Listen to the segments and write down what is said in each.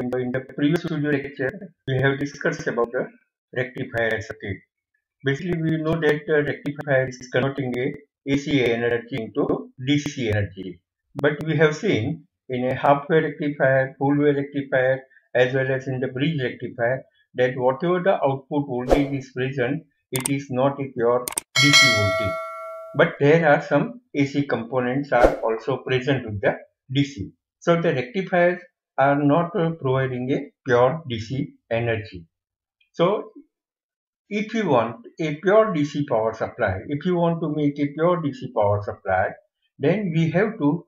in the, previous studio lecture, we have discussed about the rectifier circuit. Basically, we know that the rectifier is converting a AC energy into DC energy. But we have seen in a half wave rectifier, full wave rectifier, as well as in the bridge rectifier, that whatever the output voltage is present, it is not a pure DC voltage. But there are some AC components are also present with the DC. So the rectifiers are not uh, providing a pure DC energy. So if you want a pure DC power supply, if you want to make a pure DC power supply, then we have to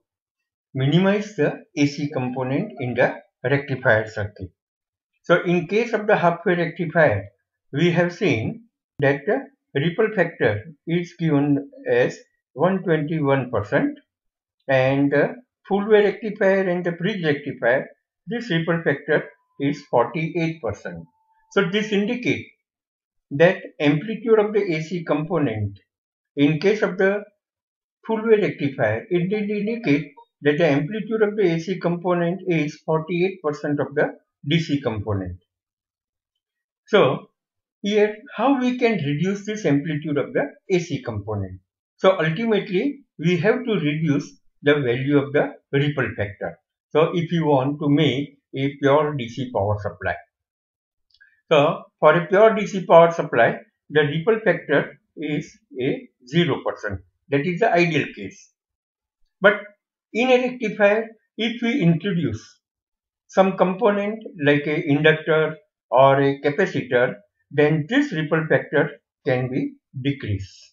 minimize the AC component in the rectifier circuit. So in case of the half-wave rectifier, we have seen that the ripple factor is given as 121% and the full wave rectifier and the bridge rectifier this ripple factor is 48%. So this indicates that amplitude of the AC component in case of the full wave rectifier it did indicate that the amplitude of the AC component is 48% of the DC component. So here how we can reduce this amplitude of the AC component. So ultimately we have to reduce the value of the ripple factor. So if you want to make a pure DC power supply. So for a pure DC power supply, the ripple factor is a 0%. That is the ideal case. But in a rectifier, if we introduce some component like a inductor or a capacitor, then this ripple factor can be decreased.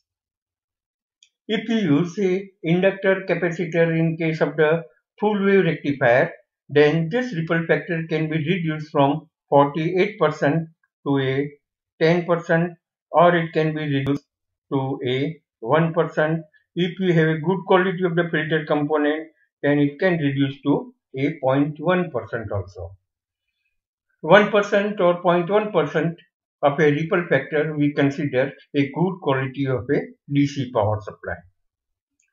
If you use a inductor capacitor in case of the full wave rectifier, then this ripple factor can be reduced from 48% to a 10% or it can be reduced to a 1%. If we have a good quality of the filter component, then it can reduce to a 0.1% also. 1% or 0.1% of a ripple factor we consider a good quality of a DC power supply.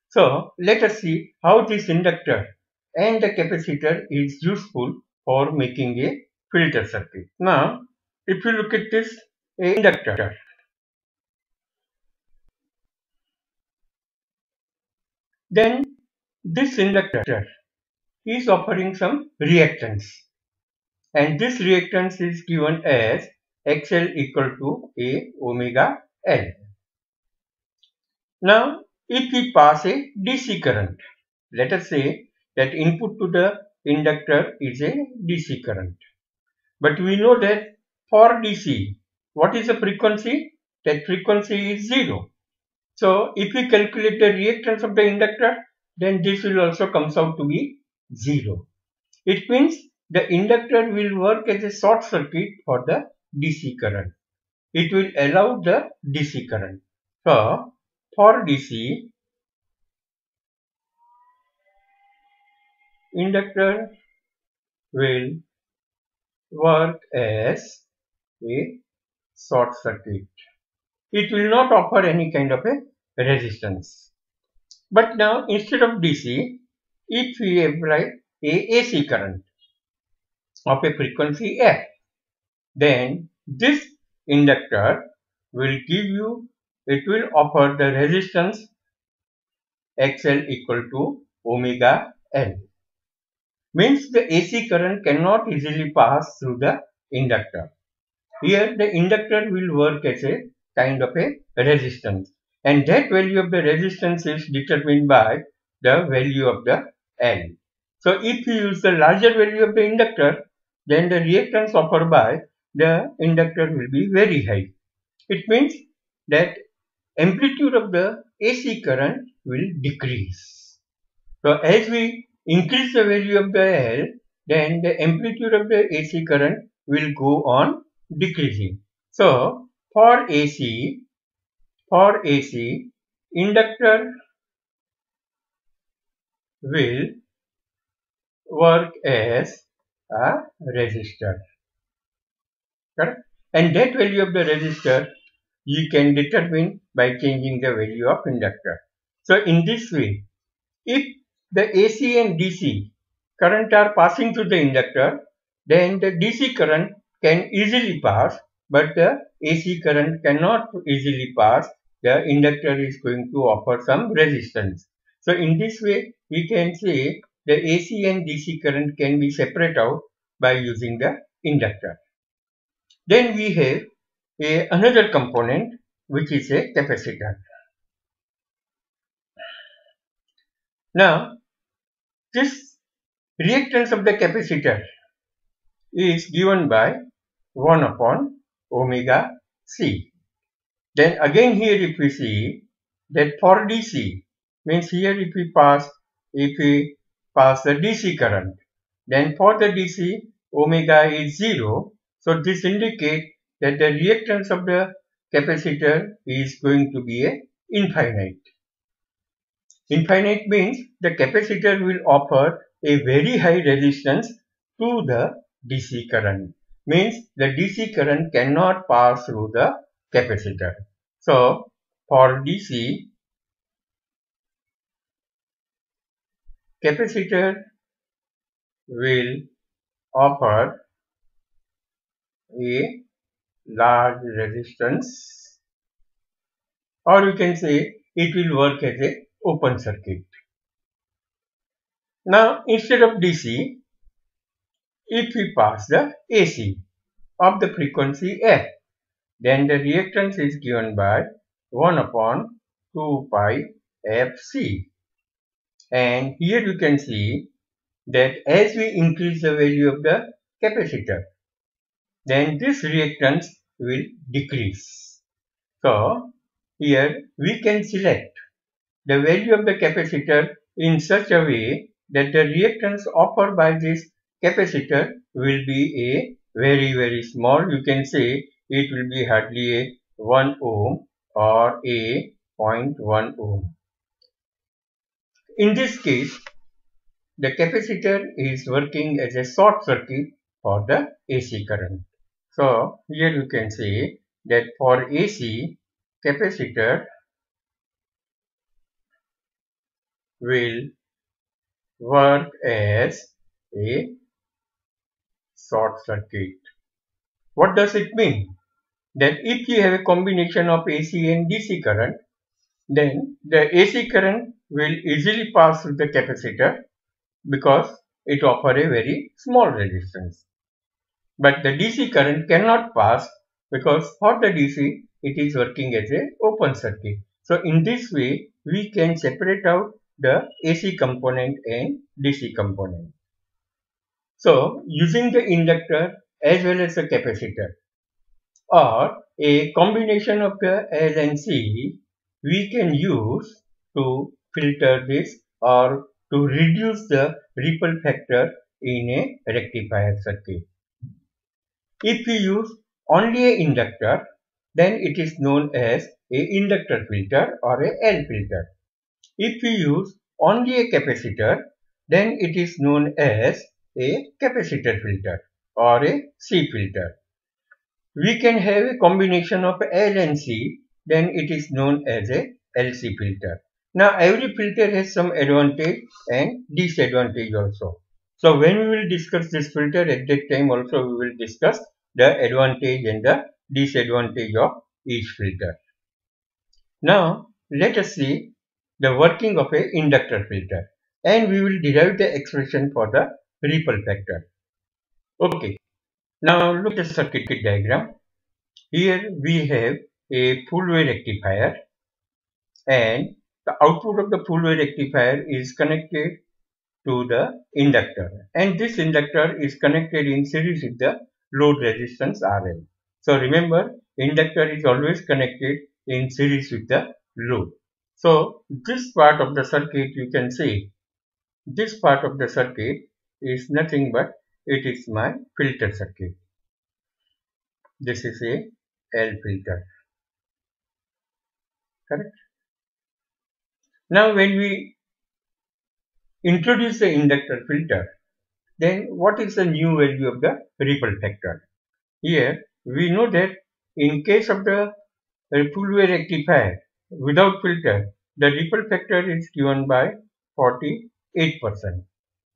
So let us see how this inductor and the capacitor is useful for making a filter circuit. Now, if you look at this inductor, then this inductor is offering some reactance and this reactance is given as XL equal to A omega L. Now, if we pass a DC current, let us say that input to the inductor is a DC current. But we know that for DC, what is the frequency? That frequency is 0. So, if we calculate the reactance of the inductor, then this will also comes out to be 0. It means the inductor will work as a short circuit for the DC current. It will allow the DC current. So, for DC, inductor will work as a short circuit. It will not offer any kind of a resistance. But now instead of DC, if we apply a AC current of a frequency F, then this inductor will give you, it will offer the resistance XL equal to omega L means the AC current cannot easily pass through the inductor. Here the inductor will work as a kind of a resistance and that value of the resistance is determined by the value of the L. So if you use the larger value of the inductor then the reactance offered by the inductor will be very high. It means that amplitude of the AC current will decrease. So as we increase the value of the L, then the amplitude of the AC current will go on decreasing. So, for AC, for AC, inductor will work as a resistor. Correct? And that value of the resistor you can determine by changing the value of inductor. So, in this way, if the AC and DC current are passing through the inductor, then the DC current can easily pass, but the AC current cannot easily pass. The inductor is going to offer some resistance. So in this way, we can say the AC and DC current can be separated out by using the inductor. Then we have a, another component which is a capacitor. Now, this reactance of the capacitor is given by 1 upon omega c. Then again here if we see that for DC means here if we pass if we pass the DC current then for the DC omega is 0 so this indicates that the reactance of the capacitor is going to be a infinite. Infinite means the capacitor will offer a very high resistance to the DC current. Means the DC current cannot pass through the capacitor. So for DC, capacitor will offer a large resistance or you can say it will work as a open circuit. Now instead of DC, if we pass the AC of the frequency F, then the reactance is given by 1 upon 2 pi Fc. And here you can see that as we increase the value of the capacitor, then this reactance will decrease. So, here we can select the value of the capacitor in such a way that the reactance offered by this capacitor will be a very very small you can say it will be hardly a 1 ohm or a 0.1 ohm. In this case the capacitor is working as a short circuit for the AC current. So here you can say that for AC capacitor will work as a short circuit. What does it mean? That if you have a combination of AC and DC current, then the AC current will easily pass through the capacitor because it offers a very small resistance. But the DC current cannot pass because for the DC it is working as a open circuit. So in this way we can separate out the AC component and DC component. So using the inductor as well as the capacitor or a combination of the L and C we can use to filter this or to reduce the ripple factor in a rectifier circuit. If we use only a inductor, then it is known as a inductor filter or a L filter. If we use only a capacitor, then it is known as a capacitor filter or a C filter. We can have a combination of L and C, then it is known as a LC filter. Now every filter has some advantage and disadvantage also. So when we will discuss this filter at that time also we will discuss the advantage and the disadvantage of each filter. Now let us see the working of a inductor filter and we will derive the expression for the ripple factor. Okay. Now look at the circuit diagram. Here we have a full wave rectifier and the output of the full wave rectifier is connected to the inductor and this inductor is connected in series with the load resistance RL. So remember inductor is always connected in series with the load. So this part of the circuit you can see this part of the circuit is nothing but it is my filter circuit. This is a L filter. Correct? Now when we introduce the inductor filter, then what is the new value of the ripple factor? Here we know that in case of the uh, full wave rectifier without filter, the ripple factor is given by 48%.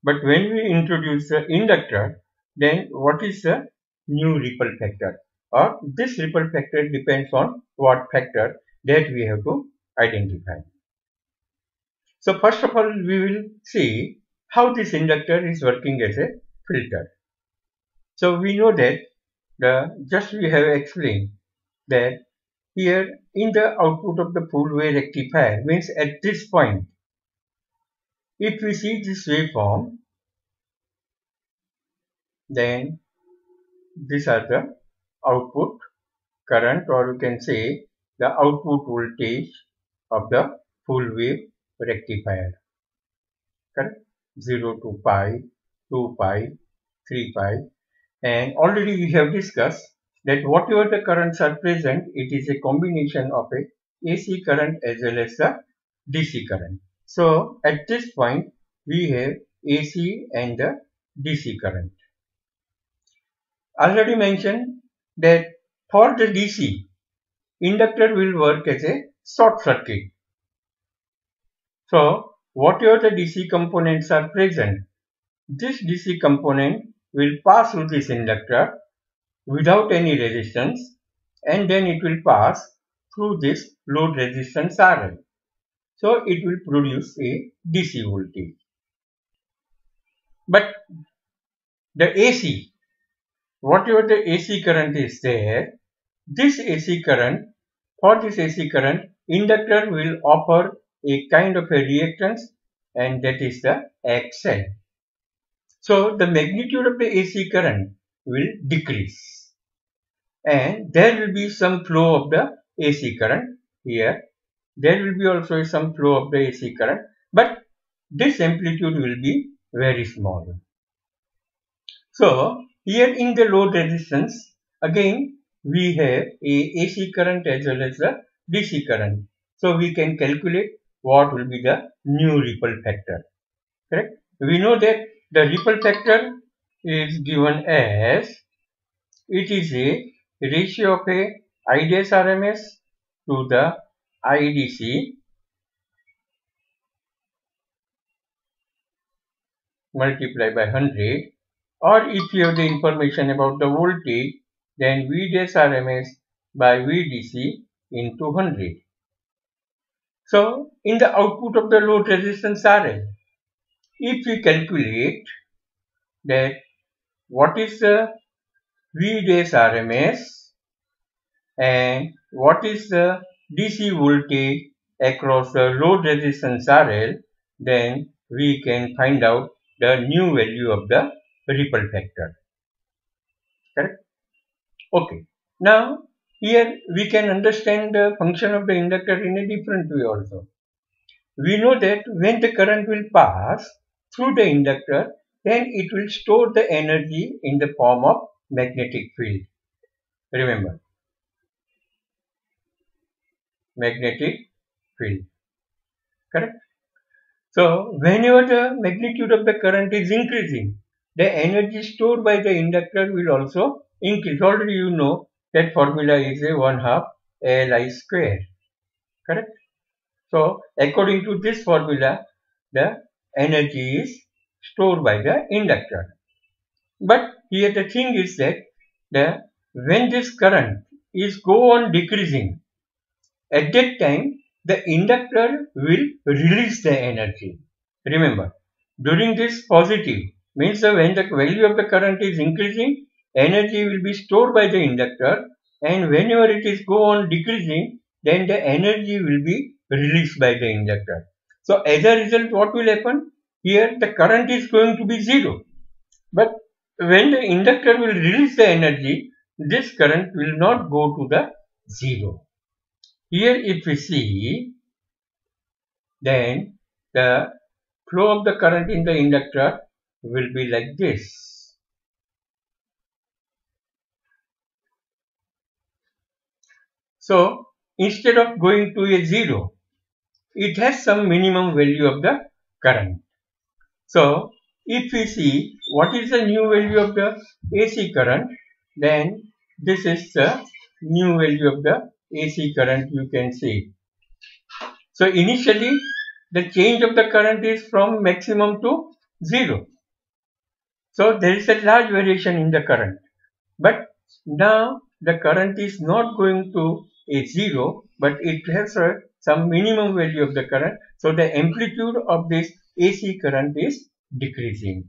But when we introduce the inductor, then what is the new ripple factor or this ripple factor depends on what factor that we have to identify. So first of all we will see how this inductor is working as a filter. So we know that the just we have explained that here in the output of the full wave rectifier means at this point. If we see this waveform then these are the output current or you can say the output voltage of the full wave rectifier. Correct? 0 to pi 2 pi 3 pi. And already we have discussed that whatever the currents are present it is a combination of a AC current as well as a DC current so at this point we have AC and the DC current already mentioned that for the DC, inductor will work as a short circuit. So, whatever the DC components are present, this DC component will pass through this inductor without any resistance and then it will pass through this load resistance RL. So, it will produce a DC voltage. But the AC whatever the AC current is there, this AC current, for this AC current, inductor will offer a kind of a reactance and that is the XL. So the magnitude of the AC current will decrease and there will be some flow of the AC current here. There will be also some flow of the AC current but this amplitude will be very small. So here in the load resistance, again we have a AC current as well as a DC current. So we can calculate what will be the new ripple factor. Correct? We know that the ripple factor is given as it is a ratio of a I dash RMS to the IDC multiplied by 100 or if you have the information about the voltage then V dash RMS by VDC into 100. So in the output of the load resistance RL, if we calculate that what is the V dash RMS and what is the DC voltage across the load resistance RL, then we can find out the new value of the ripple factor. Correct? Okay. Now, here we can understand the function of the inductor in a different way also. We know that when the current will pass through the inductor, then it will store the energy in the form of magnetic field. Remember, magnetic field. Correct? So, whenever the magnitude of the current is increasing, the energy stored by the inductor will also increase. Already you know that formula is a 1 half Li square. Correct? So, according to this formula, the energy is stored by the inductor. But here the thing is that the when this current is go on decreasing, at that time the inductor will release the energy. Remember, during this positive means when the value of the current is increasing, energy will be stored by the inductor and whenever it is go on decreasing, then the energy will be released by the inductor. So as a result, what will happen? Here the current is going to be zero. But when the inductor will release the energy, this current will not go to the zero. Here if we see, then the flow of the current in the inductor will be like this. So, instead of going to a 0, it has some minimum value of the current. So, if we see what is the new value of the AC current, then this is the new value of the AC current you can see. So, initially the change of the current is from maximum to 0. So there is a large variation in the current. But now the current is not going to a zero, but it has a, some minimum value of the current. So the amplitude of this AC current is decreasing.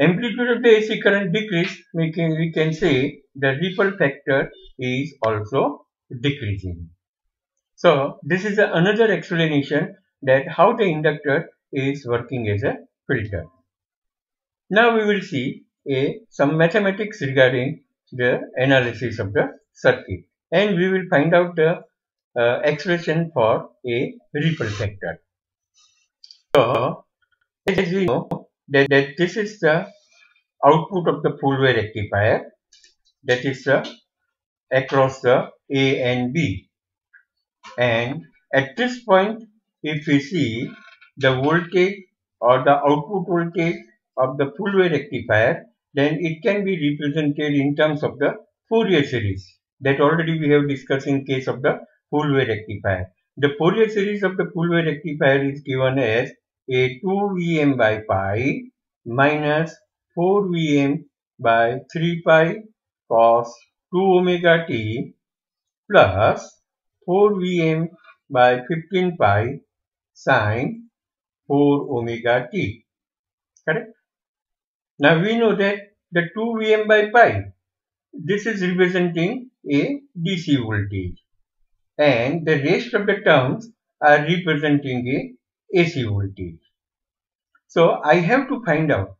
Amplitude of the AC current decrease, can, we can say the ripple factor is also decreasing. So this is another explanation that how the inductor is working as a filter. Now we will see a, some mathematics regarding the analysis of the circuit and we will find out the uh, expression for a ripple factor. So as we know that, that this is the output of the full wave rectifier. That is uh, across the A and B. And at this point if we see the voltage or the output voltage of the full wave rectifier then it can be represented in terms of the Fourier series. That already we have discussed in case of the full wave rectifier. The Fourier series of the full wave rectifier is given as a 2 Vm by pi minus 4 Vm by 3 pi cos 2 omega t plus 4 Vm by 15 pi sine 4 omega t. Correct? Now we know that the 2 Vm by pi, this is representing a DC voltage and the rest of the terms are representing a AC voltage. So I have to find out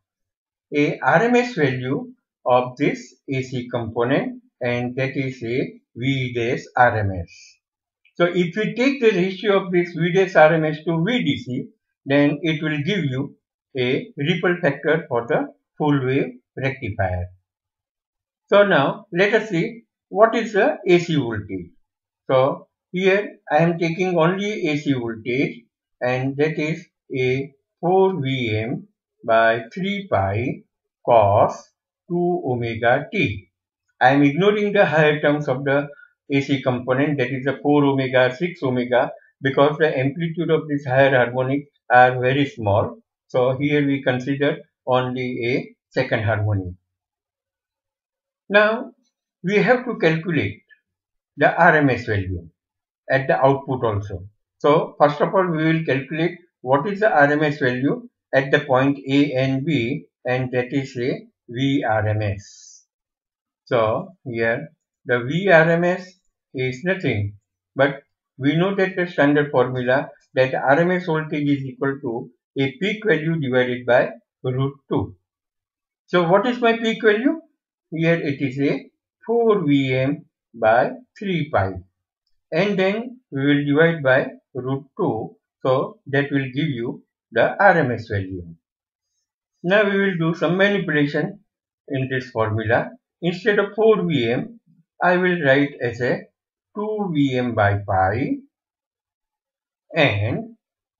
a RMS value of this AC component and that is a V dash RMS. So if we take the ratio of this V dash RMS to VDC then it will give you a ripple factor for the full wave rectifier. So now let us see what is the AC voltage. So here I am taking only AC voltage and that is a 4 Vm by 3 pi cos 2 omega t. I am ignoring the higher terms of the AC component that is the 4 omega 6 omega because the amplitude of this higher harmonic are very small. So here we consider only a second harmonic. Now we have to calculate the RMS value at the output also. So first of all we will calculate what is the RMS value at the point A and B and that is a VRMS. So here the VRMS is nothing but we know that the standard formula that RMS voltage is equal to a peak value divided by root 2. So what is my peak value? Here it is a 4 Vm by 3 pi and then we will divide by root 2 so that will give you the RMS value. Now we will do some manipulation in this formula. Instead of 4 Vm I will write as a 2 Vm by pi and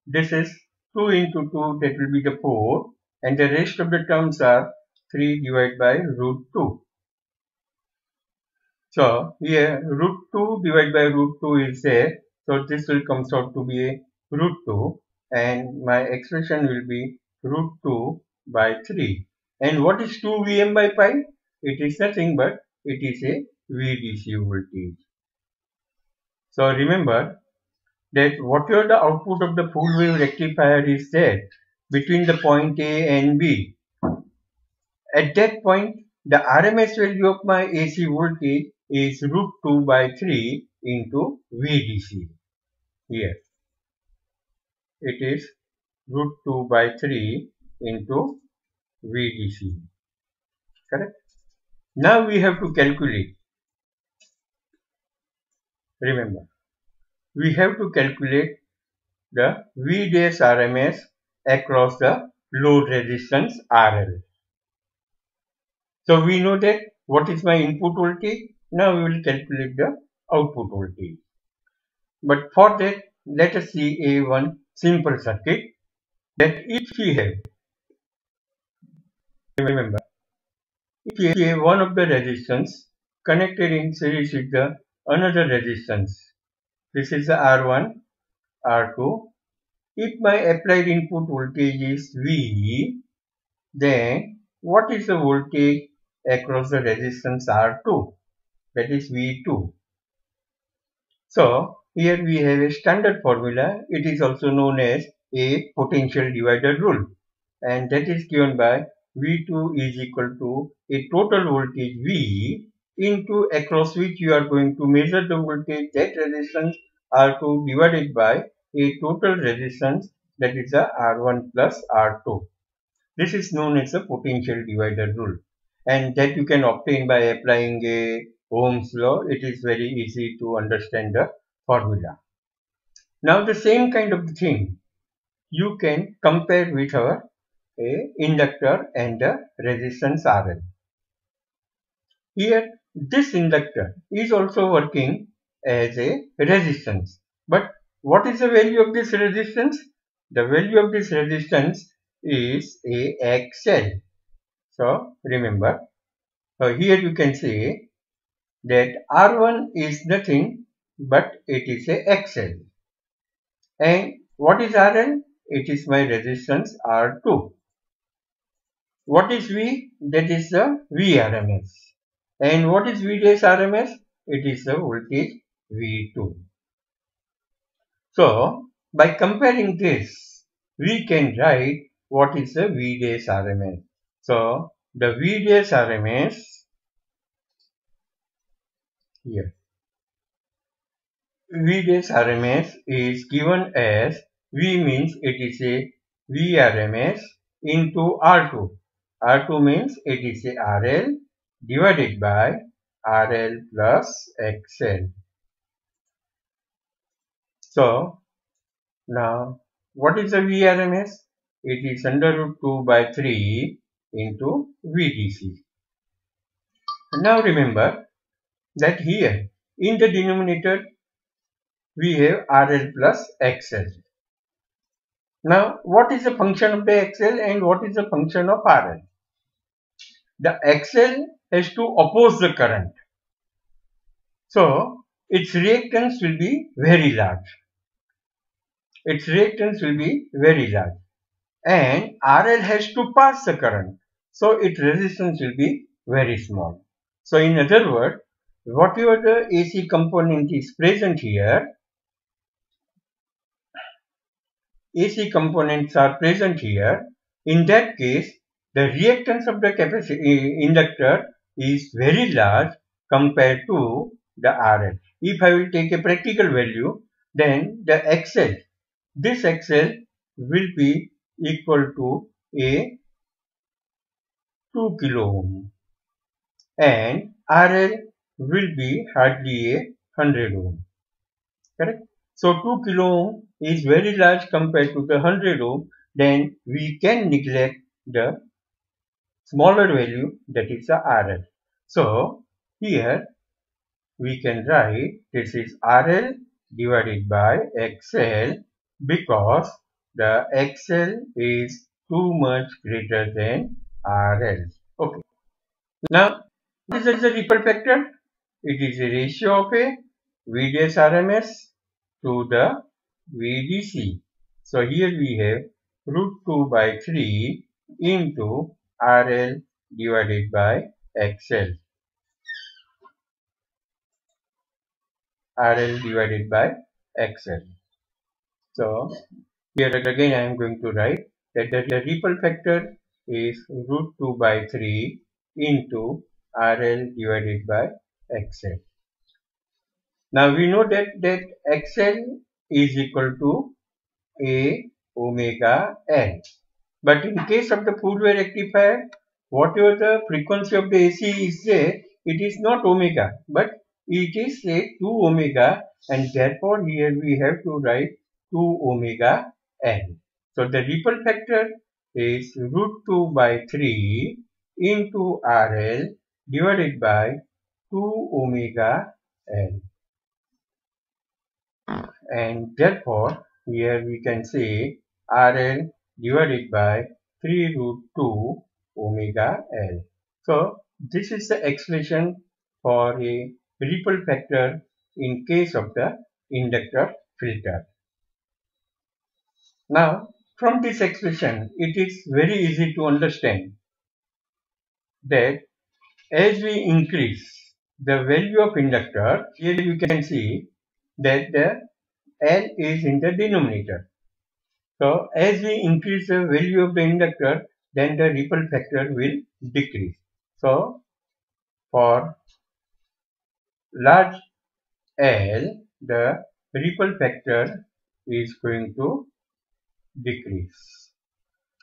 this is 2 into 2 that will be the 4 and the rest of the terms are 3 divided by root 2. So here root 2 divided by root 2 is there. So this will comes out to be a root 2 and my expression will be root 2 by 3. And what is 2 Vm by pi? It is nothing but it is a VDC voltage. So remember that whatever the output of the full wave rectifier is there between the point A and B, at that point the RMS value of my AC voltage is root 2 by 3 into VDC. Here it is root 2 by 3 into VDC. Correct? Now we have to calculate. Remember, we have to calculate the V dash RMS across the load resistance RL. So we know that what is my input voltage? Now we will calculate the output voltage. But for that, let us see a one simple circuit that if we have, remember, if we have one of the resistance connected in series with the another resistance this is the R1, R2. If my applied input voltage is V, then what is the voltage across the resistance R2 that is V2. So here we have a standard formula it is also known as a potential divider rule and that is given by V2 is equal to a total voltage V into across which you are going to measure the voltage that resistance R2 divided by a total resistance that is a R1 plus R2. This is known as the potential divider rule and that you can obtain by applying a Ohm's law. It is very easy to understand the formula. Now the same kind of thing you can compare with our a inductor and the resistance RL. Here this inductor is also working as a resistance but what is the value of this resistance? The value of this resistance is a XL. So remember, so here you can say that R1 is nothing but it is a XL. And what is RL? It is my resistance R2. What is V? That is the VRMS. And what is V dash RMS? It is the voltage V2. So, by comparing this, we can write what is the V dash RMS. So, the V dash RMS here. V dash RMS is given as V means it is a VRMS into R2. R2 means it is a RL divided by RL plus XL. So, now what is the VRMS? It is under root 2 by 3 into VDC. Now remember that here in the denominator we have RL plus XL. Now what is the function of the XL and what is the function of RL? The XL has to oppose the current. So its reactance will be very large its reactance will be very large and RL has to pass the current. So its resistance will be very small. So in other words, whatever the AC component is present here, AC components are present here, in that case the reactance of the inductor is very large compared to the RL. If I will take a practical value, then the XL this XL will be equal to a 2 kilo ohm and RL will be hardly a 100 ohm. Correct? So 2 kilo ohm is very large compared to the 100 ohm. Then we can neglect the smaller value that is the RL. So here we can write this is RL divided by XL because the XL is too much greater than RL. Okay. Now, is the ripple factor? It is a ratio of a V dash RMS to the VDC. So here we have root 2 by 3 into RL divided by XL. RL divided by XL. So here again I am going to write that the ripple factor is root 2 by 3 into RL divided by XL. Now we know that, that XL is equal to A omega L. But in case of the wave rectifier, whatever the frequency of the AC is there, it is not omega, but it is say 2 omega and therefore here we have to write 2 omega n. So the ripple factor is root 2 by 3 into RL divided by 2 omega n. And therefore here we can say RL divided by 3 root 2 omega L. So this is the expression for a ripple factor in case of the inductor filter. Now, from this expression, it is very easy to understand that as we increase the value of inductor, here you can see that the L is in the denominator. So as we increase the value of the inductor, then the ripple factor will decrease. So for large L, the ripple factor is going to decrease.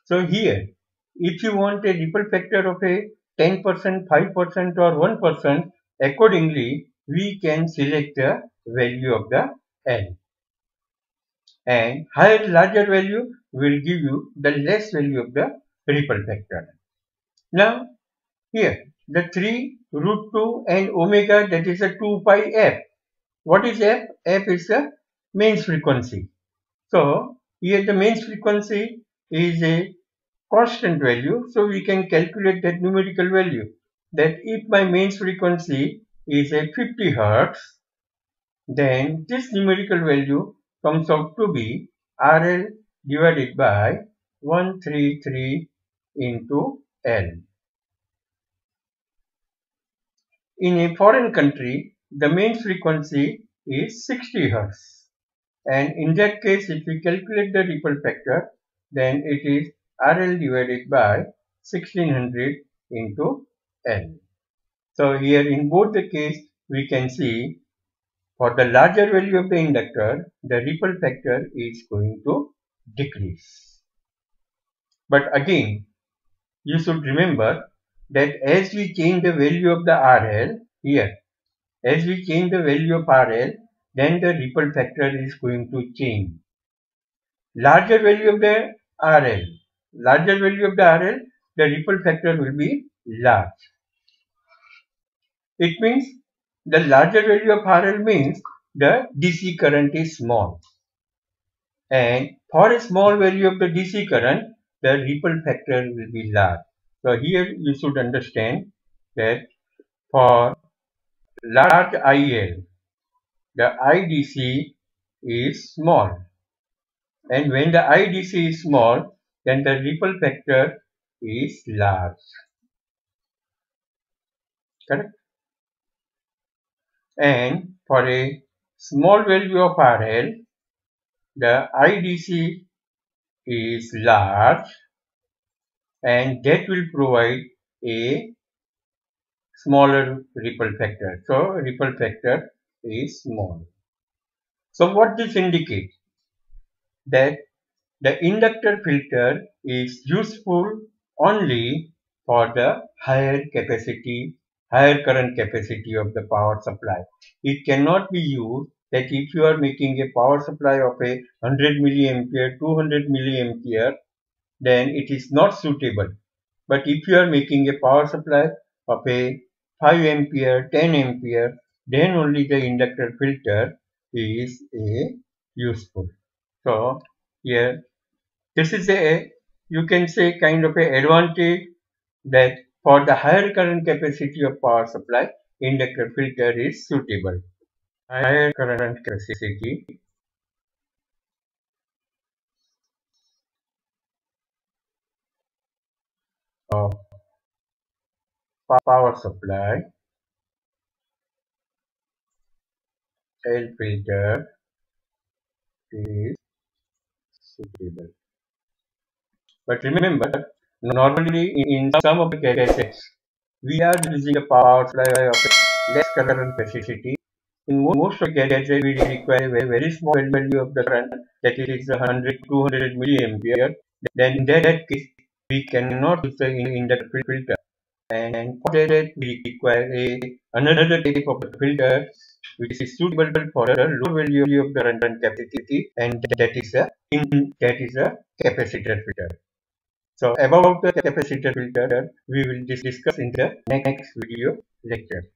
So here, if you want a ripple factor of a 10%, 5% or 1%, accordingly, we can select the value of the n And higher, larger value will give you the less value of the ripple factor. Now, here, the 3 root 2 and omega that is a 2 pi f. What is f? f is the mains frequency. So, here the mains frequency is a constant value. So, we can calculate that numerical value that if my mains frequency is a 50 hertz, then this numerical value comes out to be RL divided by 133 into L. In a foreign country, the mains frequency is 60 Hz. And in that case, if we calculate the ripple factor, then it is RL divided by 1600 into L. So here in both the case, we can see for the larger value of the inductor, the ripple factor is going to decrease. But again, you should remember that as we change the value of the RL here, as we change the value of RL, then the ripple factor is going to change. Larger value of the RL, larger value of the RL, the ripple factor will be large. It means the larger value of RL means the DC current is small. And for a small value of the DC current, the ripple factor will be large. So here you should understand that for large RL, the IDC is small. And when the IDC is small, then the ripple factor is large. Correct? And for a small value of RL, the IDC is large and that will provide a smaller ripple factor. So ripple factor is small. So what this indicates? That the inductor filter is useful only for the higher capacity, higher current capacity of the power supply. It cannot be used that if you are making a power supply of a 100 milliampere, 200 milliampere, then it is not suitable. But if you are making a power supply of a 5 ampere, 10 ampere, then only the inductor filter is a useful. So here this is a you can say kind of a advantage that for the higher current capacity of power supply inductor filter is suitable. Higher current capacity of power supply L filter is suitable. But remember, normally in some of the cases, we are using a power supply of less current capacity. In most of the cases, we require a very small value of the current, that is 100, 200 milliampere. Then in that case, we cannot use the inductor filter. And for that, we require a, another type of filter which is suitable for a low value of the current capacity and that is a that is a capacitor filter. So about the capacitor filter we will discuss in the next video lecture.